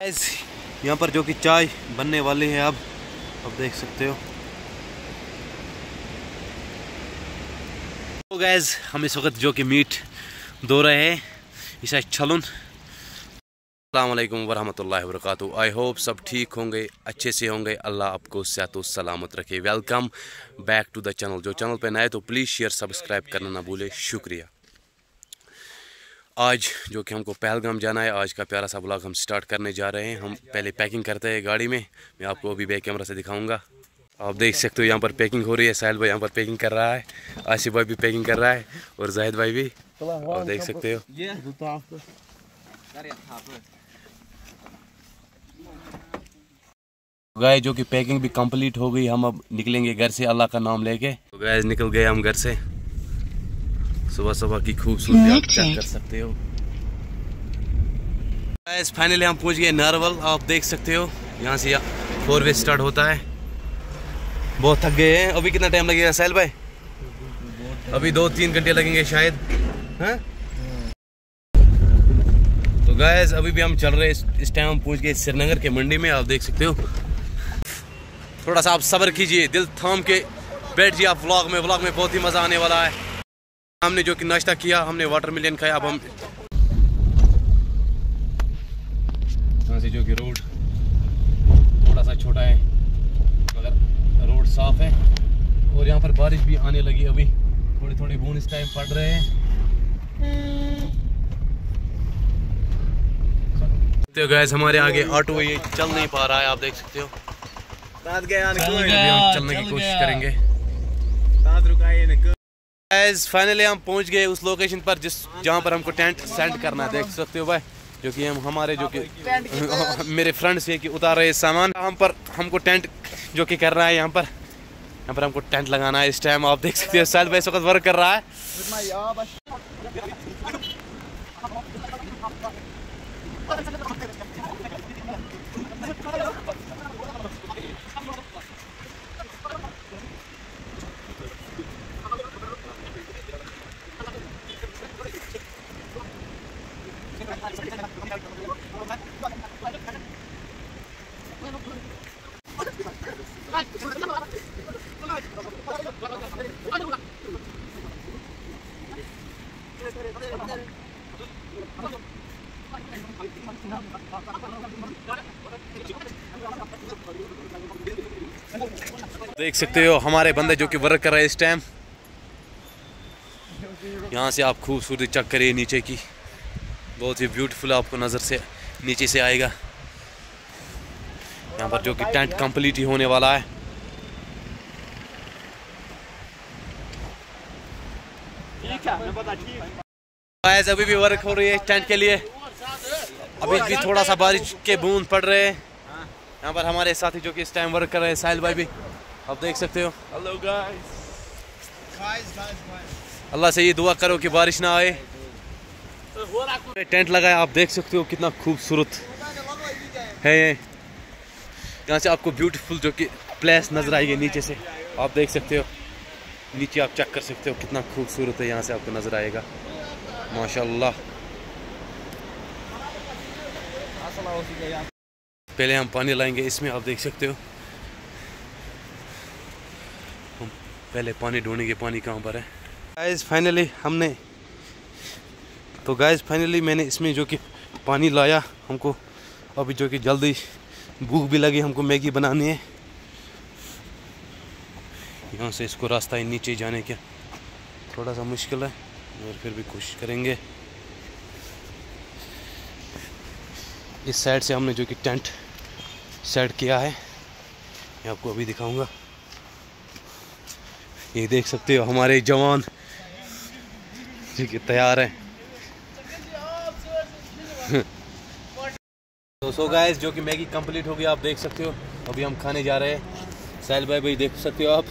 यहाँ पर जो कि चाय बनने वाली है अब अब देख सकते हो। तो गैस हम इस वक्त जो कि मीट धो रहे हैं, इसे छलन। अल्लाम वरहमल वरक आई होप सब ठीक होंगे, अच्छे से होंगे। अल्लाह आपको सेहत सलामत रखे। Welcome back to the channel जो चैनल पे नए तो प्लीज़ शेयर सब्सक्राइब करना ना भूले। शुक्रिया। आज जो कि हमको पहलगाम जाना है आज का प्यारा सा ब्लॉग हम स्टार्ट करने जा रहे हैं। हम पहले पैकिंग करते हैं गाड़ी में। मैं आपको अभी बैक कैमरा से दिखाऊँगा। आप देख सकते हो यहाँ पर पैकिंग हो रही है। साहिल भाई यहाँ पर पैकिंग कर रहा है। आसिफ भाई भी पैकिंग कर रहा है। और जाहिद भाई भी। आप देख सकते हो। गाय जो कि पैकिंग भी कंप्लीट हो गई हम अब निकलेंगे घर से। अल्लाह का नाम लेके। तो गाय निकल गए हम घर से। सुबह सुबह की खूबसूरती आप चेक कर सकते हो? गाइस फाइनली हम पहुँच गए नारवल आप देख सकते हो। यहाँ से फोर वे स्टार्ट होता है। बहुत थक गए हैं। अभी कितना टाइम लगेगा सैल भाई? अभी दो तीन घंटे लगेंगे शायद। हैं? तो गाइस अभी भी हम चल रहे हैं। इस टाइम हम पहुँच गए श्रीनगर के मंडी में आप देख सकते हो। थोड़ा सा आप सब्र कीजिए दिल थाम के बैठ जाइए आप व्लॉग में। व्लॉग में बहुत ही मज़ा आने वाला है। हमने जो कि नाश्ता किया हमने वाटर मिलियन खाया अब हम से जो कि रोड थोड़ा सा छोटा है मगर रोड साफ़ है और यहाँ पर बारिश भी आने लगी अभी। थोड़ी थोड़ी बूंद इस टाइम पड़ रहे हैं। तो गैस हमारे आगे ऑटो ये चल नहीं पा रहा है आप देख सकते हो। चलने की कोशिश करेंगे। गैस फाइनली हम पहुँच गए उस लोकेशन पर जिस जहाँ पर हमको टेंट सेंड करना है। देख सकते हो भाई, जो कि हम हमारे जो कि मेरे फ्रेंड्स ये कि उतार रहे सामान। हम पर हमको टेंट जो कि कर रहा है यहाँ पर। यहाँ पर हमको टेंट लगाना है। इस टाइम आप देख सकते हो, साल भाई इस वक्त वर्क कर रहा है। देख सकते हो हमारे बंदे जो कि वर्क कर रहे हैं इस टाइम यहाँ से आप खूबसूरती चेक करिए नीचे की। बहुत ही ब्यूटीफुल आपको नज़र से नीचे से आएगा। यहाँ पर जो कि टेंट कंप्लीट ही होने वाला है। गाइस अभी भी वर्क हो रही है टेंट के लिए। अभी भी थोड़ा सा बारिश के बूंद पड़ रहे हैं। यहाँ पर हमारे साथी जो कि इस टाइम वर्क कर रहे हैं साहिल भाई भी। आप देख सकते हो। हेलो गाइस अल्लाह से ये दुआ करो कि बारिश ना आए। टेंट लगाया आप देख सकते हो कितना खूबसूरत है यहाँ से आपको ब्यूटीफुल जो कि प्लेस नज़र आएगी नीचे से, आप देख सकते हो। नीचे आप चेक कर सकते हो कितना खूबसूरत है, यहाँ से आपको नज़र आएगा। माशाल्लाह। पहले हम पानी लाएँगे, इसमें आप देख सकते हो। हम पहले पानी ढूंढेंगे, पानी कहाँ पर है। फाइनली हमने तो गाइस फाइनली मैंने इसमें जो कि पानी लाया, हमको अभी जो कि जल्दी भूख भी लगी, हमको मैगी बनानी है। यहाँ से इसको रास्ता ही नीचे जाने का। थोड़ा सा मुश्किल है, और फिर भी कोशिश करेंगे। इस साइड से हमने जो कि टेंट सेट किया है। मैं आपको अभी दिखाऊँगा। ये देख सकते हो हमारे जवान जो कि तैयार हैं। तो सो गाइस जो कि मैगी कंप्लीट हो गई आप देख सकते हो। अभी हम खाने जा रहे हैं। साहिल भाई भाई देख सकते हो आप।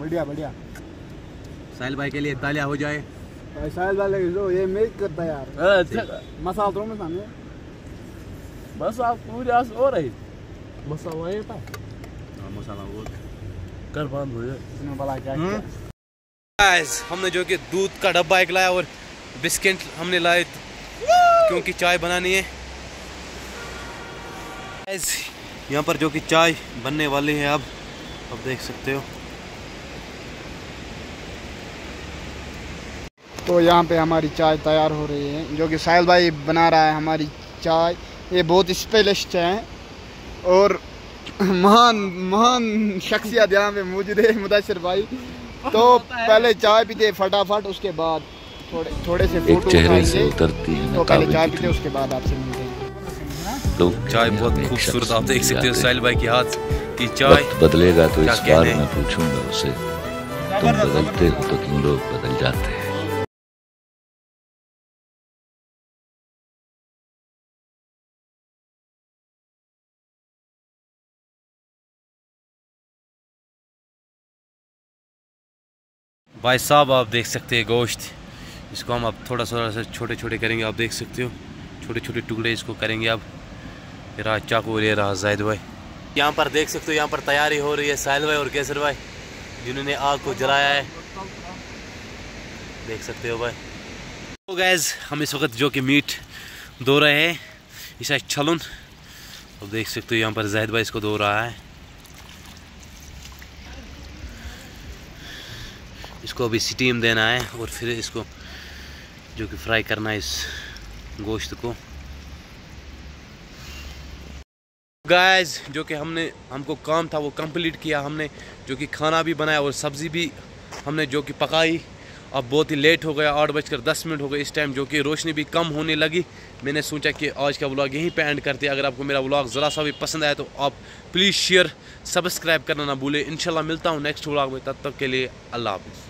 बढ़िया बढ़िया। साहिल भाई के लिए तालिया हो जाए। साहिल वाले जो ये मेक करता है यार। मसाला तो में सामने बस आप पूरी आस हो रही मसाला ये था मसाला वो कर बंद हो जाए। इसने बोला क्या हम्म। किया गाइस हमने जो कि दूध का डब्बा एक लाया और बिस्किट हमने लाए। क्योंकि चाय बनानी है। गाइस यहाँ पर जो कि चाय बनने वाली है अब। अब देख सकते हो। तो यहाँ पे हमारी चाय तैयार हो रही है। जो कि साहिल भाई बना रहा है हमारी चाय। ये बहुत स्पेलिस्ट है। और महान महान शख्सियत यहाँ पे मौजूद है, मुदसर भाई। तो पहले चाय पीते फटाफट उसके बाद थोड़े थोड़े से एक फ़ोटो चेहरे से उतरती है तो पहले चाय पीते उसके बाद आपसे मिलते हैं। लोग चाय बहुत खूबसूरत आप देख सकते हो साहिल भाई के हाथ की चाय। बदलेगा तो इस बार मैं पूछूँगा उसे तुम बदलते हो तो तुम लोग बदल जाते हैं। भाई साहब आप देख सकते हैं गोश्त। इसको हम अब थोड़ा थोड़ा सा छोटे छोटे करेंगे आप देख सकते हो। छोटे छोटे टुकड़े इसको करेंगे अब। ये रहा चाकू ले रहा जायद भाई। यहाँ पर देख सकते हो यहाँ पर तैयारी हो रही है साहिल भाई और केसर भाई जिन्होंने आग को जलाया है। देख सकते हो भाई। तो गैस हम इस वक्त जो कि मीट धो रहे हैं इसे छलुन। अब देख सकते हो यहाँ पर जाहिद भाई इसको धो रहा है। इसको अभी स्टीम देना है और फिर इसको जो कि फ्राई करना है इस गोश्त को। गाइस जो कि हमने, हमको काम था वो कंप्लीट किया हमने, जो कि खाना भी बनाया और सब्ज़ी भी हमने जो कि पकाई। अब बहुत ही लेट हो गया, आठ बजकर दस मिनट हो गए इस टाइम जो कि रोशनी भी कम होने लगी। मैंने सोचा कि आज का व्लॉग यहीं पे एंड करते हैं। अगर आपको मेरा व्लॉग ज़रा सा भी पसंद आया तो आप प्लीज़ शेयर सब्सक्राइब करना ना भूलें। इंशाल्लाह मिलता हूँ नेक्स्ट व्लॉग में, तब तक के लिए अल्लाह हाफिज़।